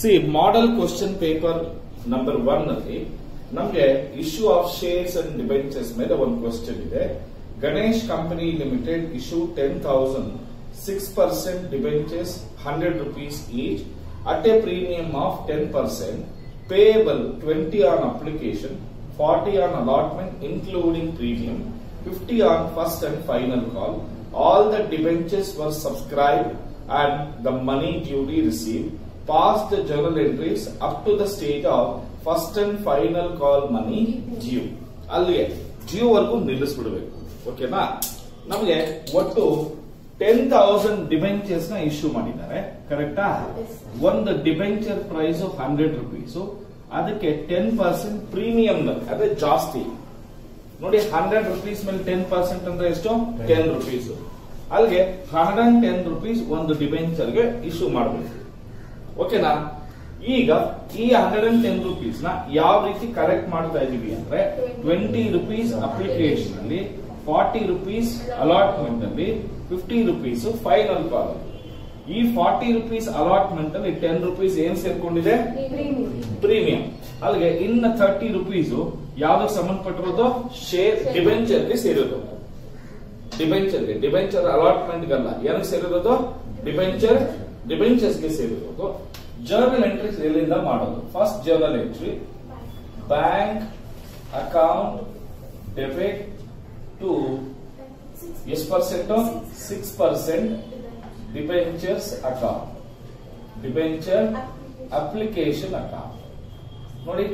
C model question paper number one ಅಲ್ಲಿ ನಮಗೆ issue of shares and debentures ಮೇಲೆ ಒಂದು ಕ್ವಶನ್ ಇದೆ Ganesh company limited issue ten thousand six percent debentures hundred rupees each at a premium of ten percent payable twenty on application forty on allotment including premium fifty on first and final call all the debentures were subscribed and the money duly received Passed the journal entries up to the stage of first and final call money due. ಅಲ್ಲಿಗೆ due ವರ್ಗೂ ನಿಲ್ಲಿಸ್ಬಿಡ್ಬೇಕು. ಓಕೆನಾ ನಮಗೆ ಒಟ್ಟು ten thousand ಡಿಬೆಂಚರ್ಸ್ನ issue ಮಾಡಿದ್ದಾರೆ. ಕರೆಕ್ಟಾ ಒಂದು debenture price hundred rupees ಅದಕ್ಕೆ ಟೆನ್ ಪರ್ಸೆಂಟ್ ಪ್ರೀಮಿಯಂ ಅದೇ ಜಾಸ್ತಿ. ನೋಡಿ ಹಂಡ್ರೆಡ್ ರುಪೀಸ್ ಮೇಲೆ ಟೆನ್ ಪರ್ಸೆಂಟ್ ಅಂದ್ರೆ ಎಷ್ಟು? ಟೆನ್ ರುಪೀಸ್ ಅಲ್ಲಿಗೆ ಹಂಡ್ರೆಡ್ ಅಂಡ್ ಟೆನ್ ರುಪೀಸ್ ಒಂದು ಡಿಬೆಂಚರ್ಗೆ ಇಶ್ಯೂ ಮಾಡಬೇಕು. ಓಕೆನಾ ಈಗ ಈ ಹಂಡ್ರೆಡ್ ಅಂಡ್ ಟೆನ್ ರುಪೀಸ್ನ ಯಾವ ರೀತಿ ಕಲೆಕ್ಟ್ ಮಾಡ್ತಾ ಇದೀವಿ ಅಂದ್ರೆ ಟ್ವೆಂಟಿ ರುಪೀಸ್ ಅಪ್ಲಿಕೇಶನ್ ಅಲ್ಲಿ ಫಾರ್ಟಿ ರುಪೀಸ್ ಅಲಾಟ್ಮೆಂಟ್ ಅಲ್ಲಿ ಫಿಫ್ಟಿ ರುಪೀಸ್ ಫೈನಲ್ ಕಾಲ್ ಈ ಫಾರ್ಟಿ ರುಪೀಸ್ ಅಲಾಟ್ಮೆಂಟ್ ಅಲ್ಲಿ ಟೆನ್ ರುಪೀಸ್ ಏನ್ ಸೇರ್ಕೊಂಡಿದೆ? ಪ್ರೀಮಿಯಂ ಅಲ್ಲಿಗೆ ಇನ್ನ ಥರ್ಟಿ ರುಪೀಸ್ ಯಾವ್ದಕ್ಕೆ ಸಂಬಂಧಪಟ್ಟಿರೋದು? ಶೇರ್ ಡಿಬೆಂಚರ್ಗೆ ಸೇರಿರೋದು. ಡಿಬೆಂಚರ್ಗೆ ಡಿಬೆಂಚರ್ ಅಲಾಟ್ಮೆಂಟ್ ಗಲ್ಲ. ಏನಕ್ಕೆ ಸೇರಿರೋದು? Debenture ಡಿಬೆಂಚರ್ಸ್ಗೆ ಸೇರಿರೋದು ಜರ್ನಲ್ ಎಂಟ್ರೀಸ್ ಎಲ್ಲಿಂದ ಮಾಡೋದು first journal entry bank account debit to ಎಷ್ಟು percent six percent debentures account debenture application account ನೋಡಿ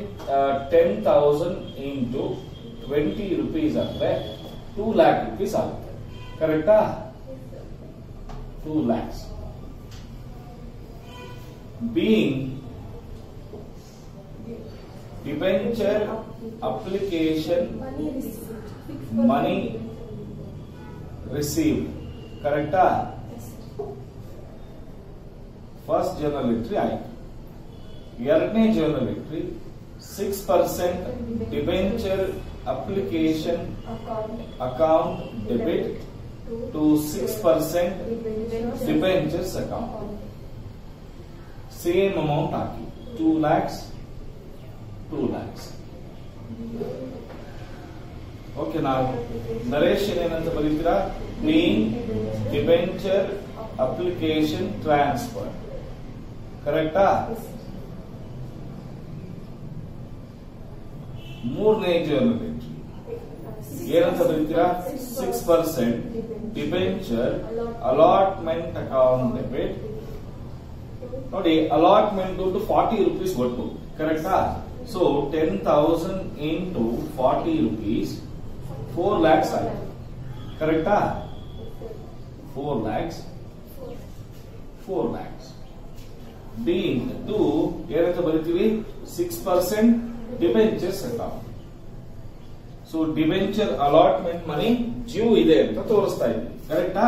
ten thousand into twenty rupees ಅಂದ್ರೆ ಟೂ ಲ್ಯಾಕ್ ರುಪೀಸ್ ಆಗುತ್ತೆ ಕರೆಕ್ಟಾ two lakhs being debenture application money receive ಕರೆಕ್ಟಾ first journal entry ಆಯ್ತು ಎರಡನೇ journal entry six percent debenture application account debit to six percent debentures account same amount hockey two lakhs two lakhs okay ನಾವು narration ಏನಂತ ಬರೀತೀರಾ clean debenture application transfer ಕರೆಕ್ಟಾ ಮೂರನೇ journal entry ಏನಂತ ಬರೀತೀರಾ six percent debenture allotment account debit ನೋಡಿ allotment ದುಡ್ಡು forty rupees ಒಟ್ಟು ಕರೆಕ್ಟಾ so ten thousand into forty rupees four lakhs ಆಯ್ತು ಕರೆಕ್ಟಾ four lakhs four lakhs being to ಏನಂತ ಬರಿತೀವಿ six percent debentures account so debenture allotment money due ಇದೆ ಅಂತ ತೋರಿಸ್ತಾ ಇದ್ವಿ ಕರೆಕ್ಟಾ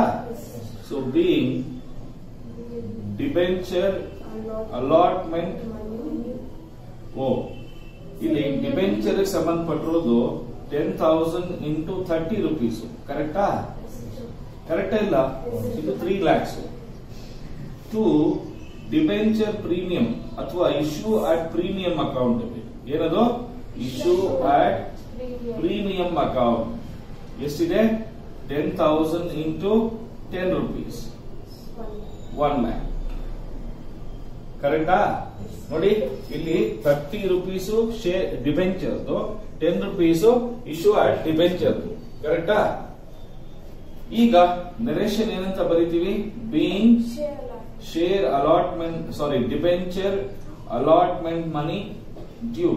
ಸೊ ಬೀಯಿಂಗ್ ಡಿಬೆಂಚರ್ ಅಲಾಟ್ಮೆಂಟ್ ಓ ಇಲ್ಲಿ debenture ಸಂಬಂಧಪಟ್ಟಿರೋದು ten thousand into thirty rupees ಕರೆಕ್ಟಾ ಕರೆಕ್ಟ್ ಇಲ್ಲ? ಇದು three lakhs to debenture premium ಅಥವಾ ಇಶ್ಯೂ ಅಟ್ ಪ್ರೀಮಿಯಂ ಅಕೌಂಟ್ ಏನದು? ಇಶ್ಯೂ ಅಟ್ ಪ್ರೀಮಿಯಂ ಅಕೌಂಟ್ ಎಷ್ಟಿದೆ? Ten thousand into ten rupees one lakh ಕರೆಕ್ಟಾ? ನೋಡಿ ಇಲ್ಲಿ thirty rupees share debenture ten rupees issue at debenture ಕರೆಕ್ಟಾ? ಈಗ ನರೇಶನ್ ಏನಂತ ಬರಿತೀವಿ? Being share allotment sorry debenture allotment money due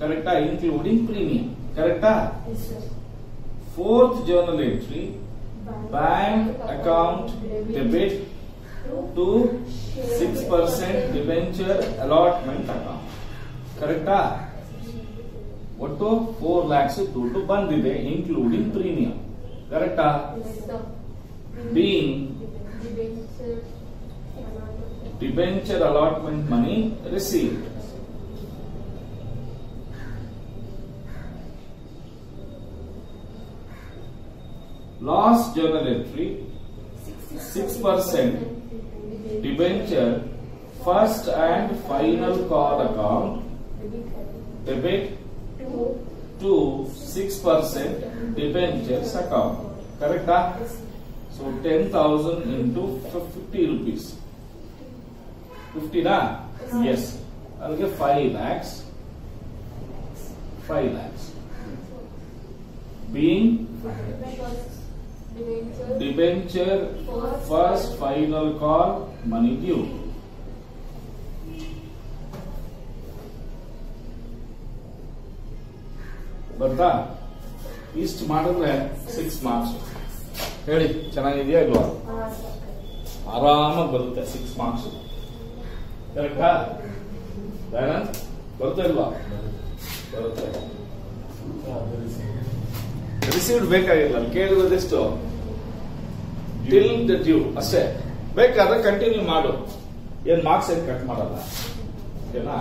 ಕರೆಕ್ಟಾ? ಇನ್ಕ್ಲೂಡಿಂಗ್ ಪ್ರೀಮಿಯಂ ಕರೆಕ್ಟಾ? Fourth journal entry bank account debit to six percent debenture allotment account करेक्टा four lakhs दुड बंद including premium करेक्टा be debenture allotment money receive loss जनरेटरी six percent debenture first and final call account debit to six percent debenture account correct ah so ten thousand into fifty rupees fifty ना yes अलग five lakhs five lakhs being debenture first final call money due ಬರ್ತಾ? ಇಷ್ಟು ಮಾಡಿದ್ರೆ six marks ಹೇಳಿ ಚೆನ್ನಾಗಿದೆಯಾ ಇಲ್ವಾ? ಆರಾಮಾಗಿ ಬರುತ್ತೆ ಸಿಕ್ಸ್ ಮಾರ್ಕ್ಸ್ ಕರೆಕ್ಟಾ ಬರುತ್ತಾ ಇಲ್ವಾ? ಬರುತ್ತೆ. ರಿಸೀವ್ಡ್ ಬೇಕಾಗಿಲ್ಲ ಕೇಳಿರೋದೆಷ್ಟು? ಟಿಲ್ ದ ಡ್ಯೂ ಅಷ್ಟೇ. ಬೇಕಾದ್ರೆ ಕಂಟಿನ್ಯೂ ಮಾಡು. ಏನ್ ಮಾರ್ಕ್ಸ್ ಏನ್ ಕಟ್ ಮಾಡಲ್ಲ. ಓಕೆನಾ